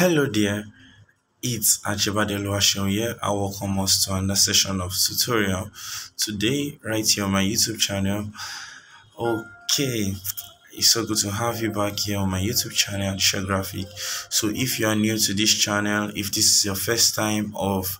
Hello there, it's Ajibade Oluwaseun here. I welcome us to another session of tutorial. Today, right here on my YouTube channel. Okay, it's so good to have you back here on my YouTube channel, AjiseGraphik. So if you are new to this channel, if this is your first time of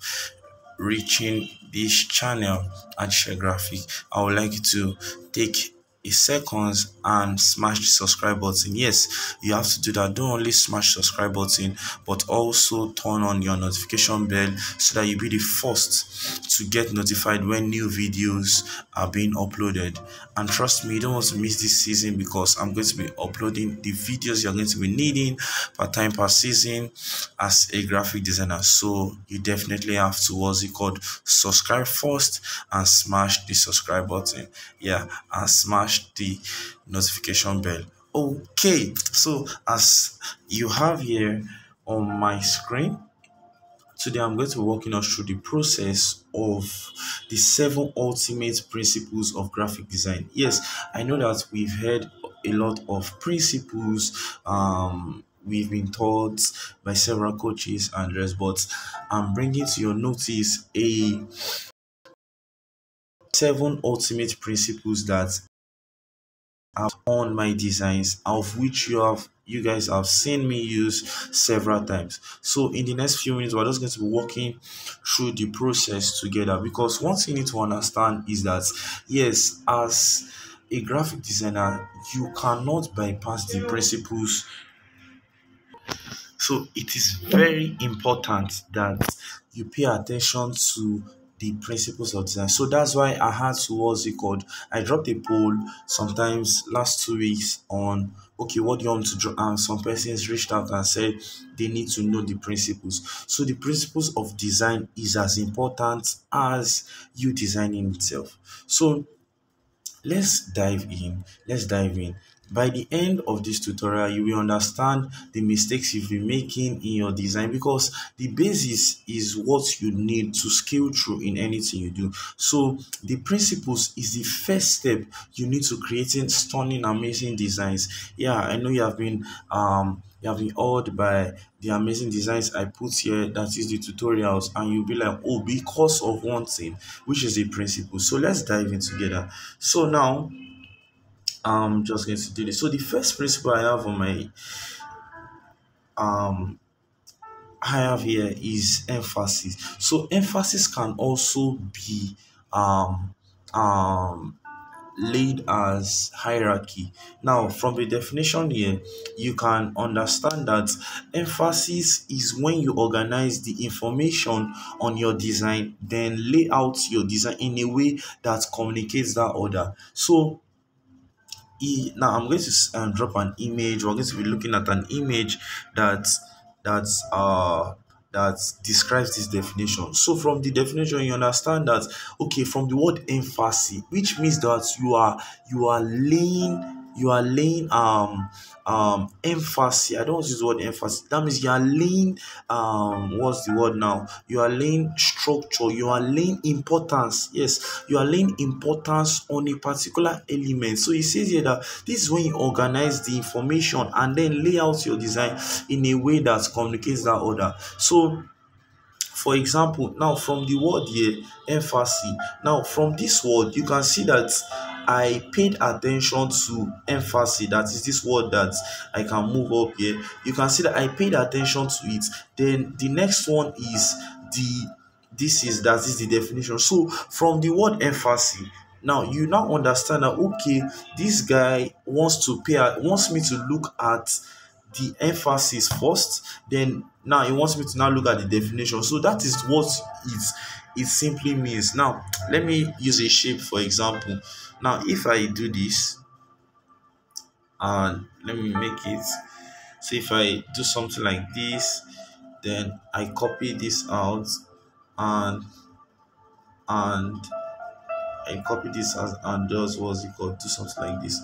reaching this channel at AjiseGraphik, I would like you to take a seconds and smash the subscribe button. Yes you have to do that. Don't only smash subscribe button but also turn on your notification bell so that you be the first to get notified when new videos are being uploaded. And trust me you don't want to miss this season because i'm going to be uploading the videos you're going to be needing per time per season as a graphic designer. So you definitely have to what's it called subscribe first and smash the subscribe button. Yeah and smash the notification bell. Okay so as you have here on my screen today i'm going to be walking us through the process of the seven ultimate principles of graphic design. Yes i know that we've heard a lot of principles um we've been taught by several coaches and others but i'm bringing to your notice a seven ultimate principles that on my designs of which you have you guys have seen me use several times. So in the next few minutes we're just going to be walking through the process together because one thing you need to understand is that yes as a graphic designer you cannot bypass the principles. So it is very important that you pay attention to the principles of design. So that's why I had to what's it called? I dropped a poll sometimes last two weeks on okay, what do you want to draw? And some persons reached out and said they need to know the principles. So the principles of design is as important as you designing itself. So let's dive in. Let's dive in. By the end of this tutorial, you will understand the mistakes you've been making in your design because the basis is what you need to scale through in anything you do. So the principles is the first step you need to creating stunning, amazing designs. Yeah, I know you have been um you have been awed by the amazing designs I put here, that is the tutorials, and you'll be like, oh, because of one thing, which is the principle. So let's dive in together. So now I'm just going to do this. So the first principle I have on my um I have here is emphasis. So emphasis can also be um um laid as hierarchy. Now, from the definition here, you can understand that emphasis is when you organize the information on your design, then lay out your design in a way that communicates that order. So, e now i'm going to um, drop an image. We're going to be looking at an image that that uh that describes this definition. So from the definition you understand that okay from the word emphasis which means that you are you are laying you are laying um um emphasis i don't use the word emphasis that means you are laying um what's the word now? You are laying structure you are laying importance yes. You are laying importance on a particular element. So it says here that this is when you organize the information and then lay out your design in a way that communicates that order. So for example now from the word here emphasis. Now from this word you can see that I paid attention to emphasis. That is this word that I can move up here. You can see that I paid attention to it. Then the next one is the this is that is the definition. So from the word emphasis, now you now understand that okay, this guy wants to pay wants me to look at the emphasis first, then now he wants me to now look at the definition. So that is what it it simply means. Now let me use a shape for example. Now if I do this and let me make it so if I do something like this, then I copy this out and and I copy this as and does what's equal to something like this.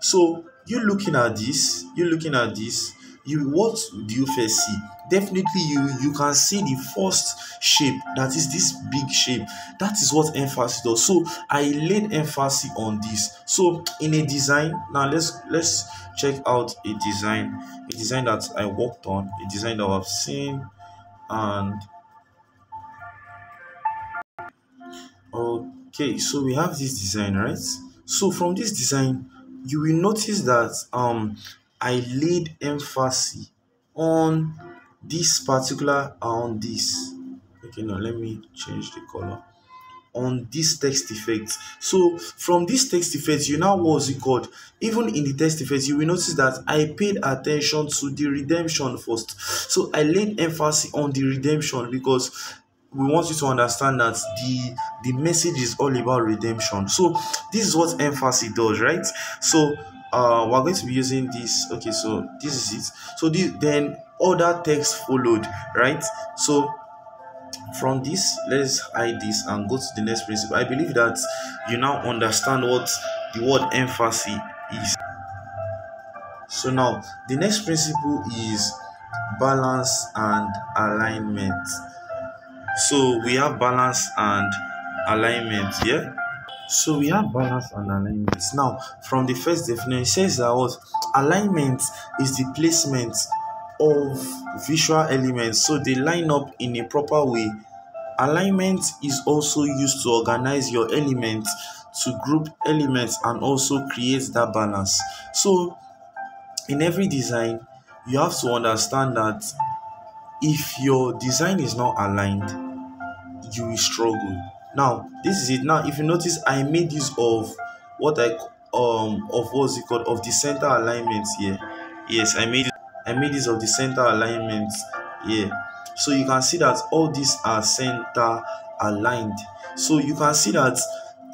So you looking at this, you looking at this. You what do you first see? Definitely you you can see the first shape that is this big shape. That is what emphasis does. So i laid emphasis on this. So in a design now let's let's check out a design a design that i worked on a design that i've seen and okay so we have this design right? So from this design you will notice that um i laid emphasis on this particular on this. Okay now let me change the color. On this text effect. So from this text effect you now what's it called? Even in the text effect you will notice that i paid attention to the redemption first. So i laid emphasis on the redemption because we want you to understand that the the message is all about redemption. So this is what emphasis does right? So uh we're going to be using this okay so this is it. So this then other text followed right? So from this let's hide this and go to the next principle. I believe that you now understand what the word emphasis is. So now the next principle is balance and alignment. So we have balance and alignment yeah so we have balance and alignment. Now from the first definition it says that alignment is the placement of visual elements. So they line up in a proper way. Alignment is also used to organize your elements to group elements and also create that balance. So in every design you have to understand that if your design is not aligned you will struggle now this is it. Now if you notice i made use of what i um of what's it called? Of the center alignment here. Yes i made i made use of the center alignment here. So you can see that all these are center aligned. So you can see that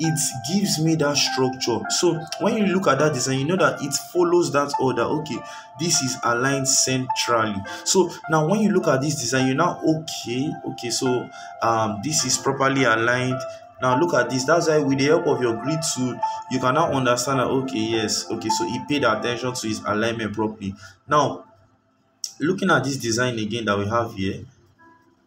it gives me that structure. So when you look at that design you know that it follows that order. Okay this is aligned centrally. So now when you look at this design you're now okay okay so um this is properly aligned. Now look at this. That's why with the help of your grid tool you can now understand that okay yes okay so he paid attention to his alignment properly. Now looking at this design again that we have here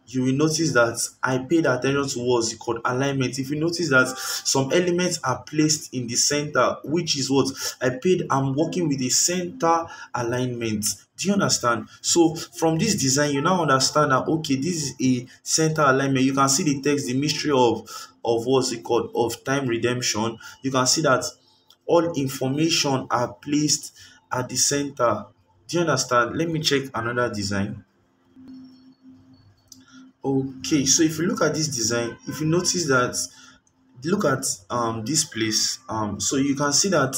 you will notice that I paid attention to what's called alignment. If you notice that some elements are placed in the center, which is what I paid, I'm working with a center alignment. Do you understand? So from this design, you now understand that okay, this is a center alignment. You can see the text, the mystery of of what's it called of time redemption. You can see that all information are placed at the center. Do you understand? Let me check another design. Okay, so if you look at this design, if you notice that, look at um this place, um, so you can see that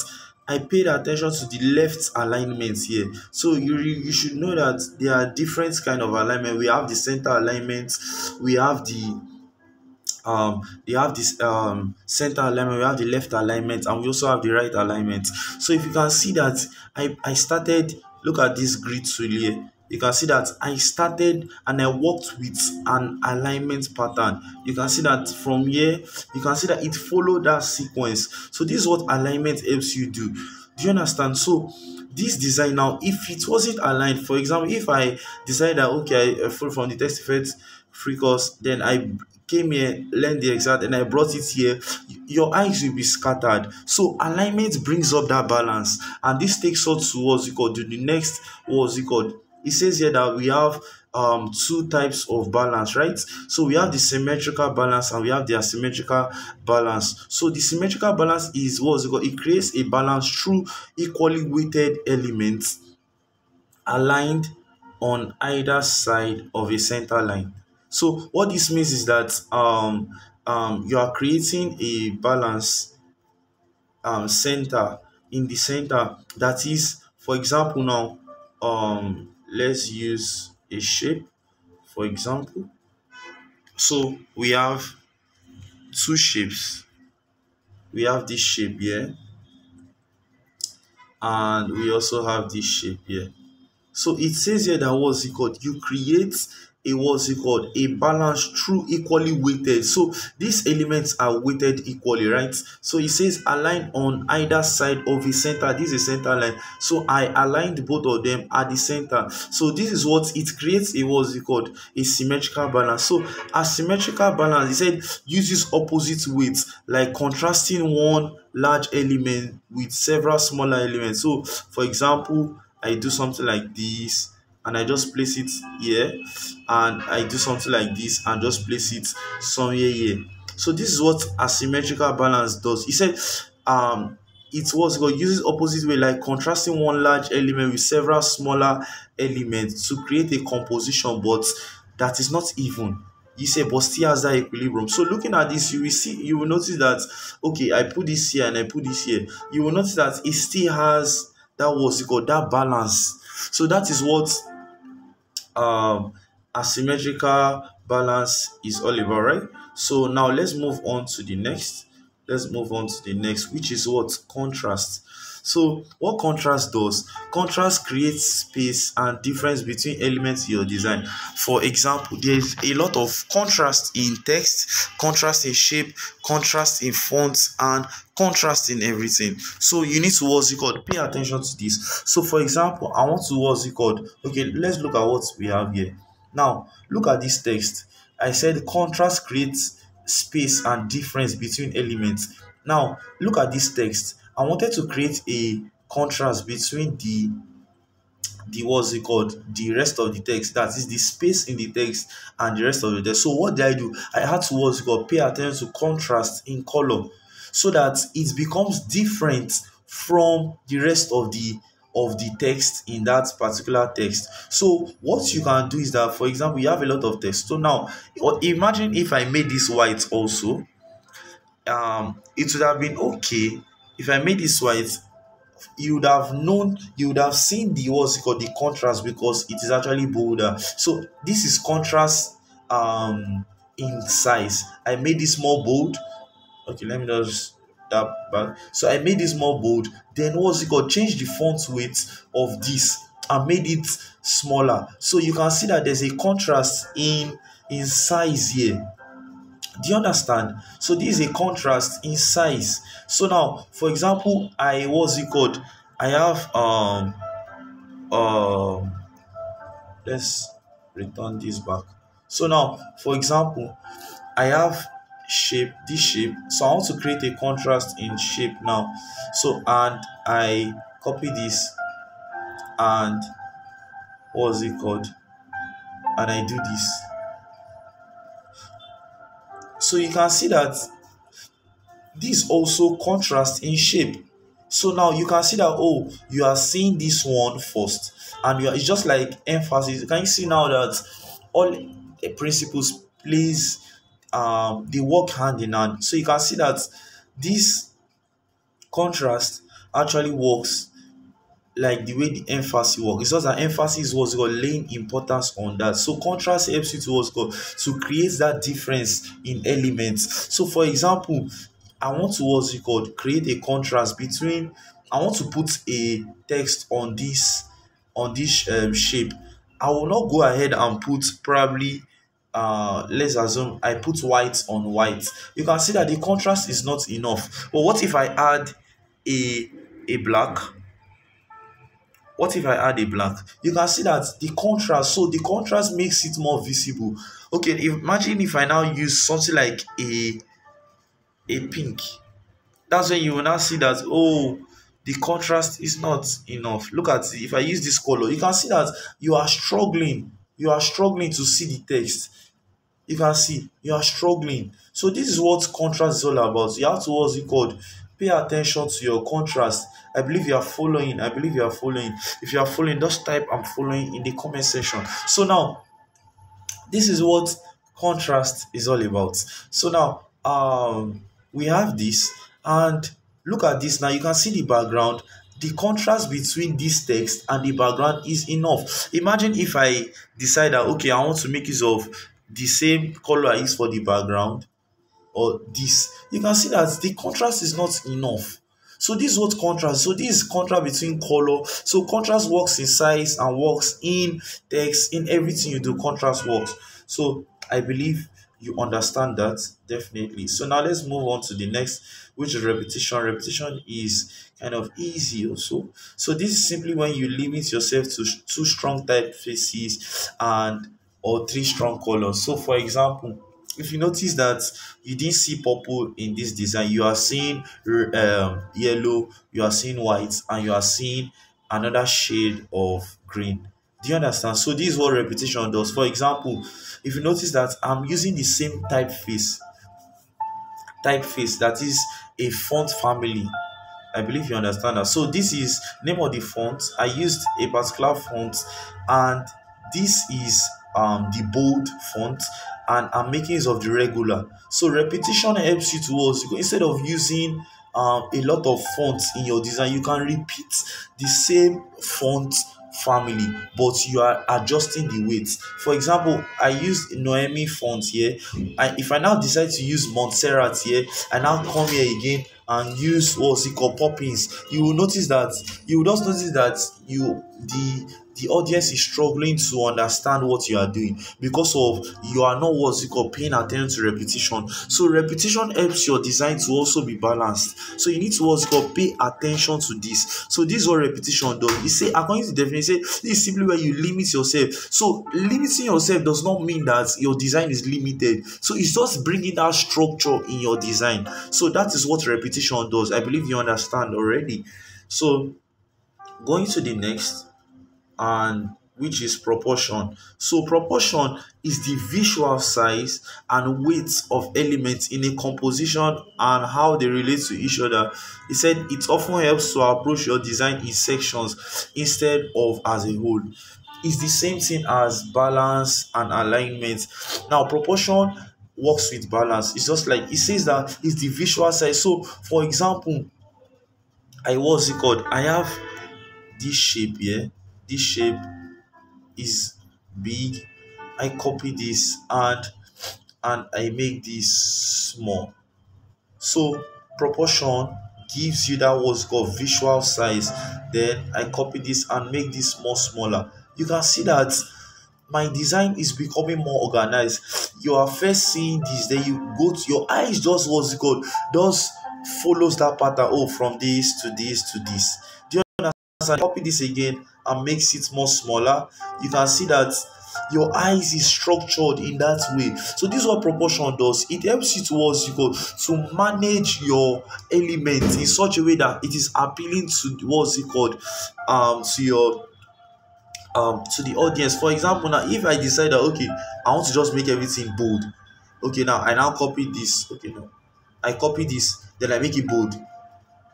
I paid attention to the left alignment here. So you you should know that there are different kind of alignment. We have the center alignment, we have the um they have this um center alignment we have the left alignment and we also have the right alignment so if you can see that i i started look at this grid tool here you can see that I started and I worked with an alignment pattern. You can see that from here, you can see that it followed that sequence. So this is what alignment helps you do. Do you understand? So this design now, if it wasn't aligned, for example, if I decide that okay, I follow from the text effect free course, then I came here, learned the exact, and I brought it here, your eyes will be scattered. So alignment brings up that balance, and this takes us to what's it called? The next what's it called? It says here that we have um two types of balance right? So we have the symmetrical balance and we have the asymmetrical balance. So the symmetrical balance is what's it called? It creates a balance through equally weighted elements aligned on either side of a center line. So what this means is that um um you are creating a balance um center in the center that is for example now um let's use a shape for example. So we have two shapes. We have this shape here and we also have this shape here. So it says here that what's it called? You create a what's it called? A balance true equally weighted. So these elements are weighted equally right? So it says align on either side of a center. This is center line. So i aligned both of them at the center. So this is what it creates a what's it called? A symmetrical balance. So a symmetrical balance he said uses opposite weights like contrasting one large element with several smaller elements. So for example i do something like this and I just place it here and I do something like this and just place it somewhere here. So this is what asymmetrical balance does. He said um it was God uses opposite way like contrasting one large element with several smaller elements to create a composition but that is not even you say but still has that equilibrium so looking at this you will see you will notice that okay i put this here and i put this here you will notice that it still has that was called that balance so that is what um asymmetrical balance is all about right? So now let's move on to the next. Let's move on to the next which is what? Contrast so what contrast does contrast creates space and difference between elements in your design. For example there's a lot of contrast in text contrast in shape contrast in fonts and contrast in everything. So you need to what's it called pay attention to this. So for example i want to what's it called okay let's look at what we have here. Now look at this text. I said contrast creates space and difference between elements. Now look at this text i wanted to create a contrast between the the what's it called? The rest of the text that is the space in the text and the rest of the text. So what did i do? I had to what's it called? Pay attention to contrast in color so that it becomes different from the rest of the of the text in that particular text. So what you can do is that for example you have a lot of text. So now imagine if i made this white also um it would have been okay if i made this white you would have known you would have seen the what's called the contrast because it is actually bolder. So this is contrast um in size. I made this more bold. Okay let me just that back. So i made this more bold. Then what's it called change the font weight of this and made it smaller. So you can see that there's a contrast in in size here do you understand? So this is a contrast in size. So now for example i what's it called? I have um um let's return this back. So now for example i have shape this shape. So i want to create a contrast in shape now. So and i copy this and what's it called? And i do this so you can see that this also contrast in shape. So now you can see that oh you are seeing this one first. And you are, it's just like emphasis. Can you see now that all the principles plays um they work hand in hand? So you can see that this contrast actually works like the way the emphasis works. It's just that emphasis was got laying importance on that. So contrast helps you to what's called to create that difference in elements. So for example, I want to what's called create a contrast between I want to put a text on this on this um, shape. I will not go ahead and put probably uh let's assume I put white on white. You can see that the contrast is not enough. But what if I add a a black what if I add a black? You can see that the contrast, so the contrast makes it more visible. Okay, imagine if I now use something like a a pink. That's when you will now see that oh the contrast is not enough. Look at if I use this color, you can see that you are struggling. You are struggling to see the text. You can see you are struggling. So this is what contrast is all about. You have to what's it called? Pay attention to your contrast. I believe you are following. I believe you are following. If you are following, just type I'm following in the comment section. So now, this is what contrast is all about. So now, um, we have this, and look at this. Now you can see the background. The contrast between this text and the background is enough. Imagine if I decide that okay, I want to make use of the same color I use for the background or this you can see that the contrast is not enough So this is what contrast. So this is contrast between color. So contrast works in size and works in text in everything you do. Contrast works. So I believe you understand that definitely. So now let's move on to the next, which is repetition. Repetition is kind of easy also. So this is simply when you limit yourself to two strong typefaces and or three strong colors. So for example, if you notice that you didn't see purple in this design, you are seeing um, yellow, you are seeing white, and you are seeing another shade of green. Do you understand? So this is what repetition does. For example, if you notice that I'm using the same typeface, typeface that is a font family. I believe you understand that. So this is name of the font. I used a particular font, and this is um the bold font and I'm making use of the regular. So repetition helps you to also instead of using um, a lot of fonts in your design, you can repeat the same font family, but you are adjusting the weight. For example, I used Noemi font here. I, if I now decide to use Montserrat here, I now come here again and use what's it called poppins, you will notice that you will just notice that you the the audience is struggling to understand what you are doing because of you are not what's it called paying attention to repetition. So repetition helps your design to also be balanced. So you need to what's called pay attention to this. So this is what repetition does. You say according to the definition, this is simply where you limit yourself. So limiting yourself does not mean that your design is limited. So it's just bringing that structure in your design. So that is what repetition does. I believe you understand already. So going to the next and which is proportion. So proportion is the visual size and weight of elements in a composition and how they relate to each other. He said it often helps to approach your design in sections instead of as a whole. It's the same thing as balance and alignment. Now proportion works with balance. It's just like it says that it's the visual size. So for example, I was called? I have this shape here this shape is big i copy this and and i make this small. So proportion gives you that what's called visual size. Then i copy this and make this more smaller. You can see that my design is becoming more organized. You are first seeing this then you go to your eyes just what's called just follows that pattern. Oh from this to this to this understand copy this again and makes it more smaller you can see that your eyes is structured in that way. So this is what proportion does. It helps you towards you go to manage your elements in such a way that it is appealing to what's it called um to your um to the audience. For example now if i decide that okay i want to just make everything bold. Okay now i now copy this. Okay now i copy this then i make it bold.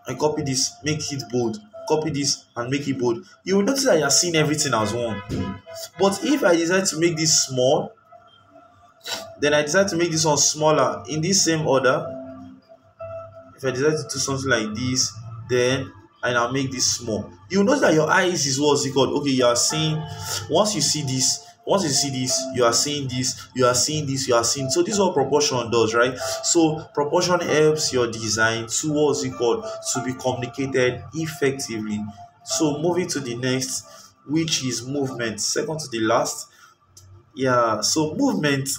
I copy this make it bold copy this and make it bold. You will notice that you are seeing everything as one. But if i decide to make this small then i decide to make this one smaller in this same order. If i decide to do something like this then I now make this small. You notice that your eyes is what's it called? Okay you are seeing once you see this once you see this you are seeing this you are seeing this you are seeing so this is what proportion does right? So proportion helps your design towards it called to be communicated effectively. So moving to the next which is movement. Second to the last. Yeah so movement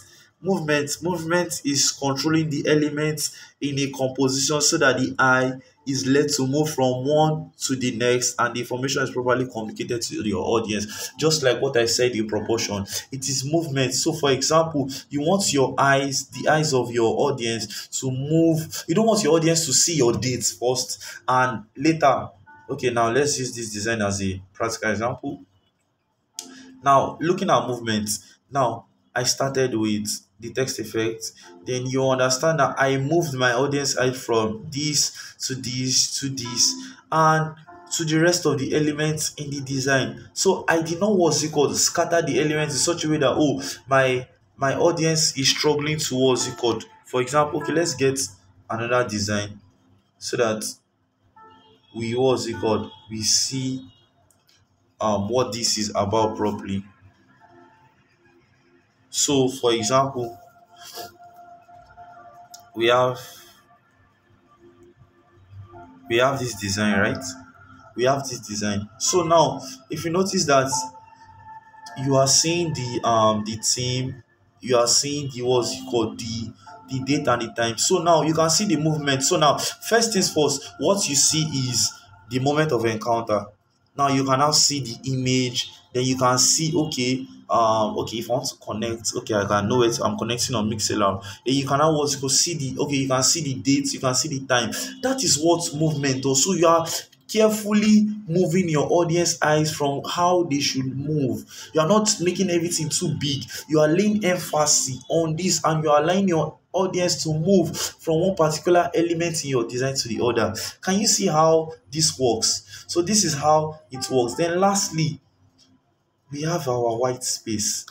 movement movement is controlling the elements in a composition so that the eye is led to move from one to the next and the information is properly communicated to your audience. Just like what i said in proportion it is movement. So for example you want your eyes the eyes of your audience to move. You don't want your audience to see your dates first and later. Okay now let's use this design as a practical example. Now looking at movement. Now i started with the text effect, then you understand that I moved my audience out from this to this to this and to the rest of the elements in the design. So I did not what's it called scatter the elements in such a way that oh my my audience is struggling towards it called. For example, okay, let's get another design so that we what's it called we see um what this is about properly. So, for example, we have we have this design right? We have this design. So now if you notice that you are seeing the um the team you are seeing the what's called the the date and the time. So now you can see the movement. So now first things first what you see is the moment of encounter. Now you can now see the image. Then you can see okay um okay if i want to connect okay i can know it i'm connecting on mixlr then you can now what you go see the okay you can see the date you can see the time. That is what movement does. So you are carefully moving your audience eyes from how they should move. You are not making everything too big. You are laying emphasis on this and you are allowing your audience to move from one particular element in your design to the other. Can you see how this works? So this is how it works. Then lastly we have our white space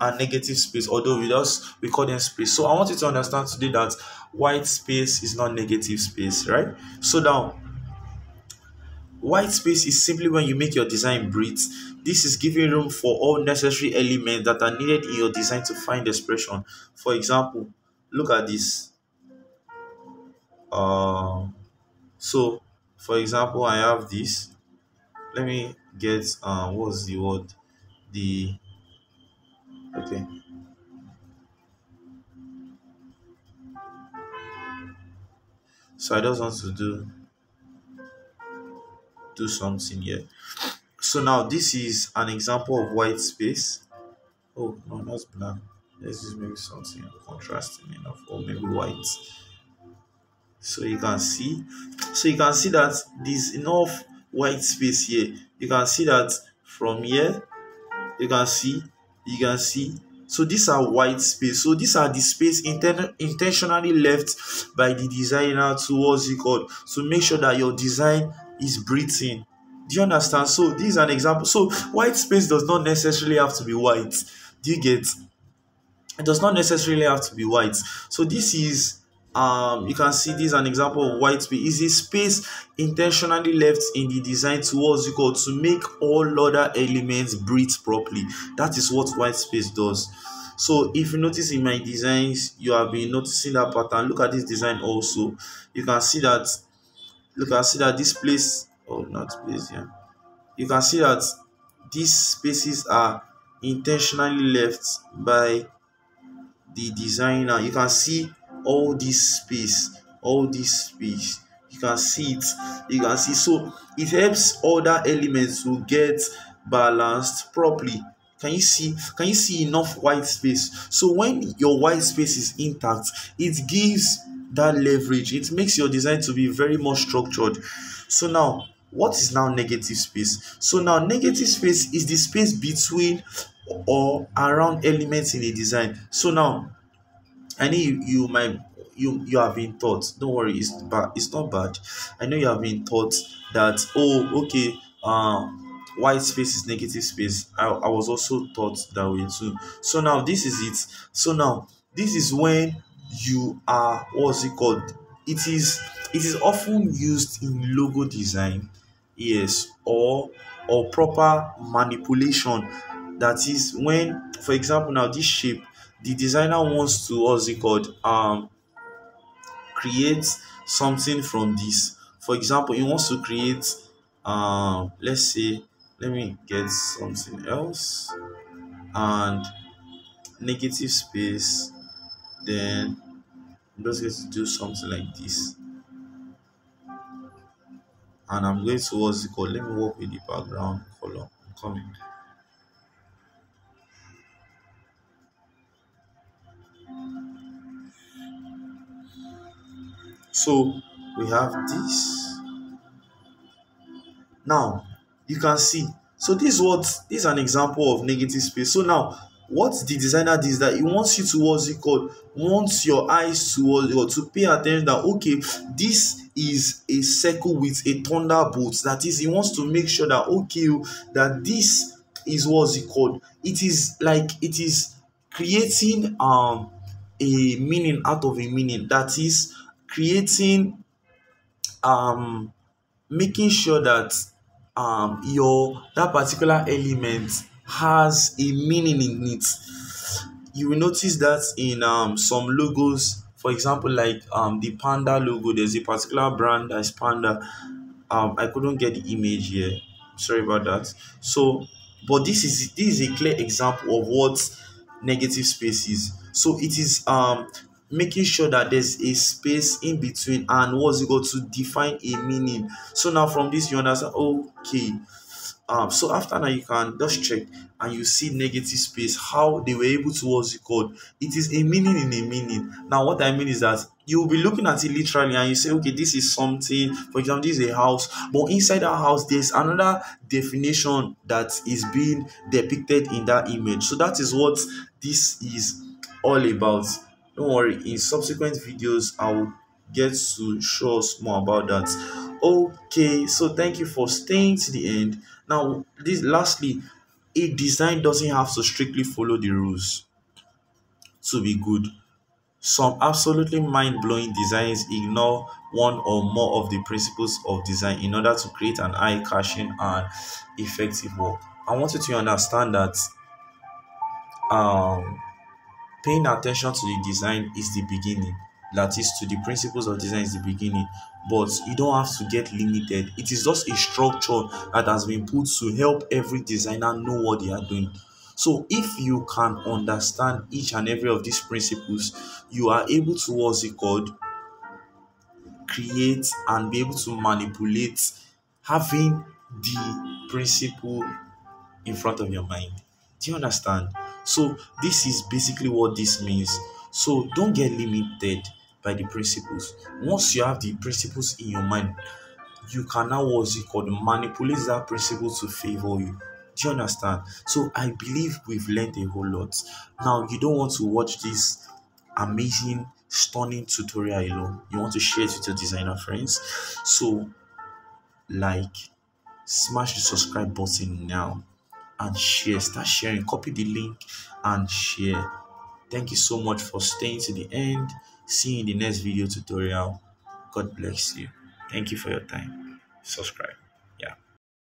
and negative space although we just we call them space so i want you to understand today that white space is not negative space right so now White space is simply when you make your design breathe. This is giving room for all necessary elements that are needed in your design to find expression. For example, look at this. Uh, so, for example, I have this. Let me get uh, what's the word? The okay. So I just want to do do something here. So now this is an example of white space. Oh no, that's black. Let's just maybe something contrasting enough, or maybe white. So you can see, so you can see that there's enough white space here. You can see that from here, you can see, you can see. So these are white space. So these are the space inten- intentionally left by the designer towards you called to make sure that your design is breathing. Do you understand? So this is an example. So white space does not necessarily have to be white. Do you get? It does not necessarily have to be white. So this is um you can see this an example of white space. Is a space intentionally left in the design towards you call to make all other elements breathe properly. That is what white space does. So if you notice in my designs you have been noticing that pattern. Look at this design also. You can see that you can see that this place oh not place yeah. You can see that these spaces are intentionally left by the designer. You can see all this space all this space you can see it you can see. So it helps other elements to get balanced properly. Can you see can you see enough white space? So when your white space is intact it gives that leverage. It makes your design to be very more structured. So now what is now negative space? So now negative space is the space between or around elements in a design. So now i know you, might you you have been taught don't worry it's bad it's not bad. I know you have been taught that oh okay uh white space is negative space. I, I was also taught that way too. So now this is it. So now this is when you are what's it called? It is it is often used in logo design yes or or proper manipulation. That is when for example now this shape the designer wants to what's it called um create something from this. For example he wants to create um let's say let me get something else and negative space then I'm just going to do something like this. And I'm going to what's it called let me work with the background color. I'm coming so we have this. Now you can see. So this is what this is an example of negative space. So now what the designer did is that he wants you to what's it called? Wants your eyes to what or to pay attention that okay this is a circle with a thunderbolt. That is he wants to make sure that okay oh, that this is what's it called? It is like it is creating um a meaning out of a meaning. That is creating um making sure that um your that particular element has a meaning in it. You will notice that in um some logos for example like um the panda logo there's a particular brand that's panda. Um i couldn't get the image here. Sorry about that. So but this is this is a clear example of what negative space is. So it is um making sure that there's a space in between and what's it got to define a meaning. So now from this you understand okay um so after now you can just check and you see negative space how they were able to what's it called it is a meaning in a meaning. Now what i mean is that you will be looking at it literally and you say okay this is something for example this is a house but inside that house there's another definition that is being depicted in that image. So that is what this is all about don't worry in subsequent videos i will get to show us more about that. Okay so thank you for staying to the end. Now this lastly a design doesn't have to strictly follow the rules to be good. Some absolutely mind-blowing designs ignore one or more of the principles of design in order to create an eye-catching and effective work. I want you to understand that um paying attention to the design is the beginning that is to the principles of design is the beginning but you don't have to get limited it is just a structure that has been put to help every designer know what they are doing so if you can understand each and every of these principles you are able to what's it called create and be able to manipulate having the principle in front of your mind. Do you understand? So this is basically what this means. So don't get limited by the principles. Once you have the principles in your mind, you can now what's it called manipulate that principle to favor you. Do you understand? So I believe we've learned a whole lot. Now you don't want to watch this amazing, stunning tutorial alone. You want to share it with your designer friends. So like smash the subscribe button now and share. Start sharing. Copy the link and share. Thank you so much for staying to the end. See you in the next video tutorial. God bless you. Thank you for your time. Subscribe.